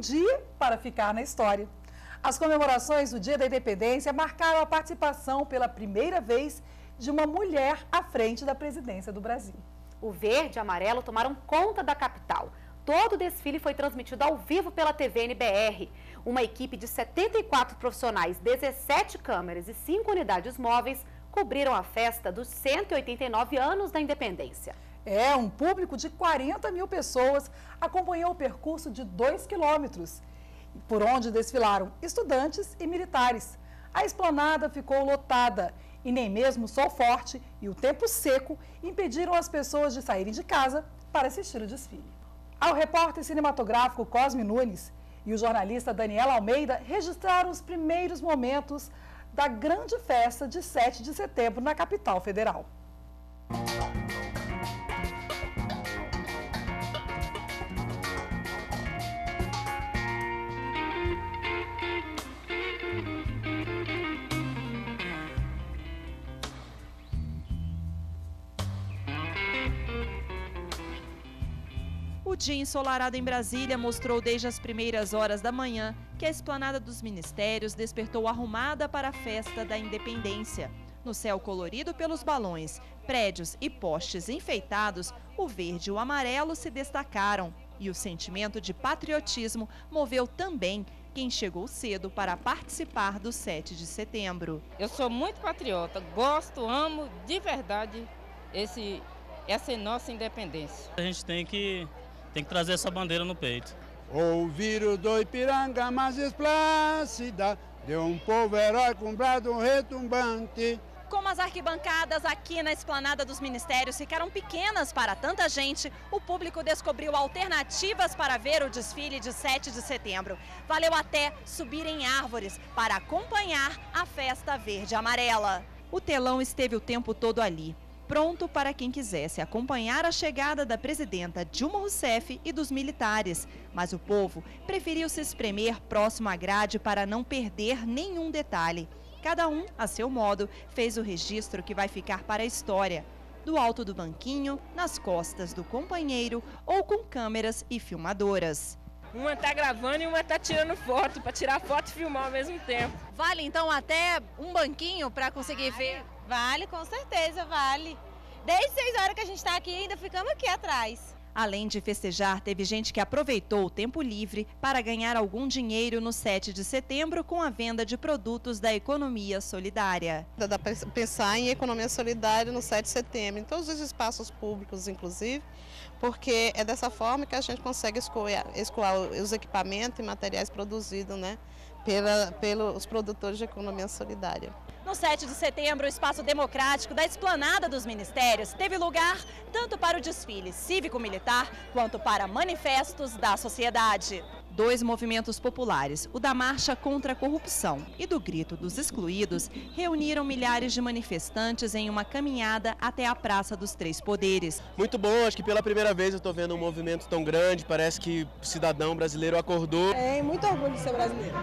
um dia para ficar na história. As comemorações do Dia da Independência marcaram a participação pela primeira vez de uma mulher à frente da presidência do Brasil. O verde e amarelo tomaram conta da capital. Todo o desfile foi transmitido ao vivo pela TV NBR. Uma equipe de 74 profissionais, 17 câmeras e 5 unidades móveis cobriram a festa dos 189 anos da independência. É, um público de 40 mil pessoas acompanhou o percurso de 2 quilômetros, por onde desfilaram estudantes e militares. A esplanada ficou lotada e nem mesmo o sol forte e o tempo seco impediram as pessoas de saírem de casa para assistir o desfile. Ao repórter cinematográfico Cosme Nunes e o jornalista Daniela Almeida registraram os primeiros momentos da grande festa de 7 de setembro na capital federal. Dia ensolarado em Brasília mostrou desde as primeiras horas da manhã que a esplanada dos ministérios despertou arrumada para a festa da independência. No céu colorido pelos balões, prédios e postes enfeitados, o verde e o amarelo se destacaram. E o sentimento de patriotismo moveu também quem chegou cedo para participar do 7 de setembro. Eu sou muito patriota, gosto, amo de verdade esse, essa nossa independência. A gente tem que tem que trazer essa bandeira no peito. Ouvir o do Ipiranga mais esplácida, de um povo herói com brado retumbante. Como as arquibancadas aqui na esplanada dos ministérios ficaram pequenas para tanta gente, o público descobriu alternativas para ver o desfile de 7 de setembro. Valeu até subir em árvores para acompanhar a festa verde-amarela. O telão esteve o tempo todo ali pronto para quem quisesse acompanhar a chegada da presidenta Dilma Rousseff e dos militares. Mas o povo preferiu se espremer próximo à grade para não perder nenhum detalhe. Cada um, a seu modo, fez o registro que vai ficar para a história. Do alto do banquinho, nas costas do companheiro ou com câmeras e filmadoras. Uma está gravando e uma está tirando foto, para tirar foto e filmar ao mesmo tempo. Vale então até um banquinho para conseguir ver? Vale, com certeza, vale. Desde seis horas que a gente está aqui, ainda ficamos aqui atrás. Além de festejar, teve gente que aproveitou o tempo livre para ganhar algum dinheiro no 7 de setembro com a venda de produtos da economia solidária. Dá para pensar em economia solidária no 7 de setembro, em todos os espaços públicos, inclusive, porque é dessa forma que a gente consegue escoar, escoar os equipamentos e materiais produzidos né, pela, pelos produtores de economia solidária. No 7 de setembro, o espaço democrático da esplanada dos ministérios teve lugar tanto para o desfile cívico-militar quanto para manifestos da sociedade. Dois movimentos populares, o da Marcha contra a Corrupção e do Grito dos Excluídos, reuniram milhares de manifestantes em uma caminhada até a Praça dos Três Poderes. Muito bom, acho que pela primeira vez eu estou vendo um movimento tão grande, parece que o cidadão brasileiro acordou. É muito orgulho de ser brasileiro.